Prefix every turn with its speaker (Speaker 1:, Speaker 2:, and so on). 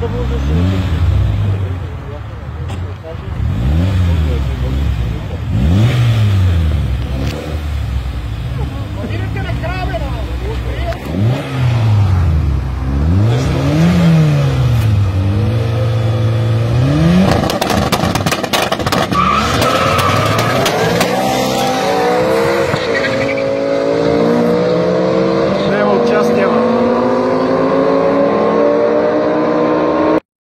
Speaker 1: double assim.